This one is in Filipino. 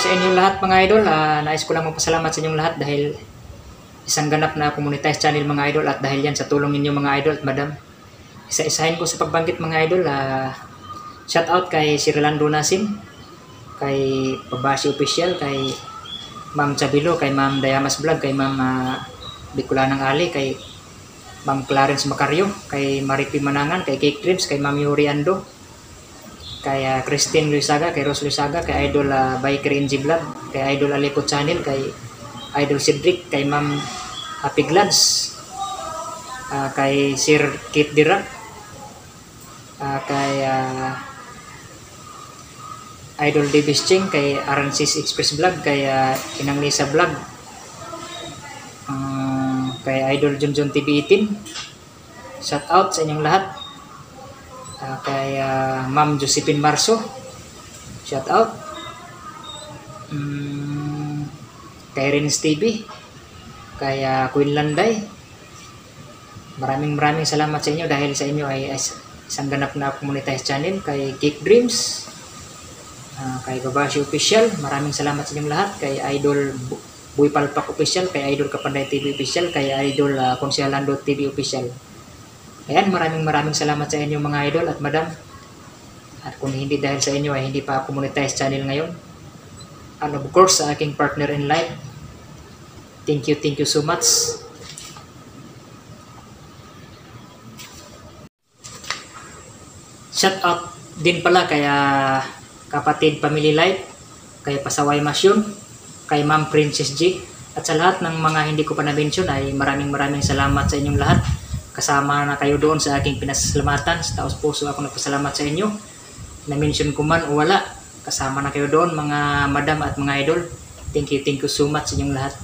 Araw sa inyong lahat mga idol. Ah, nais ko lang magpasalamat sa inyong lahat dahil isang ganap na commonetize channel mga idol at dahil yan sa tulong ninyo mga idol at madam. Isa-isahin ko sa pagbanggit mga idol. Ah, shout out kay Sir Rolando Nasim, kay Babashi Official, kay Ma'am Chabilo, kay Ma'am Dayamas Vlog, kay Ma'am uh, Bicolanang Ali, kay Ma'am Clarence Macario, kay Maripi Manangan, kay Cake Dreams, kay Ma'am Yuri Ando, kay uh, Christine Luisaga, kay Rose Luisaga, kay Idol uh, Biker NG Vlog, kay Idol Alepo Channel, kay Idol Cedric, kay Ma'am Happy Glads, uh, kay Sir Kit Dirac, uh, kay uh, Idol Davis Ching, kay Aransis Express Vlog, kay uh, Inang Lisa Vlog, uh, kay Idol Junjun TV 18. Shout out sa inyong lahat. Uh, kay uh, Ma'am Josephine Marso. Shout out. Mm, kay Renz TV. Kay uh, Queen Landay. Maraming maraming salamat sa inyo dahil sa inyo ay, isang ganap na monetize channel. Kay Cake Dreams. Uh, kay Babashi Official. Maraming salamat sa inyong lahat. Kay Idol Buy Palpak Official. Kay Idol Kapanday TV Official. Kay Idol uh, Konsyalando TV Official. Ayan, maraming maraming salamat sa inyo mga idol at madam. At kung hindi dahil sa inyo ay hindi pa ako monetize channel ngayon. And of course, sa aking partner in life. Thank you, thank you so much. Shout out din pala kaya kapatid Family Life, kay Pasaway Masyon, kay Ma'am Princess G, at sa lahat ng mga hindi ko pa na-mention ay maraming maraming salamat sa inyong lahat kasama na kayo doon sa aking pinasalamatan. Sa taos puso ako nagpasalamat sa inyo. Na-mention ko man o wala, kasama na kayo doon mga madam at mga idol. Thank you, thank you so much sa inyong lahat.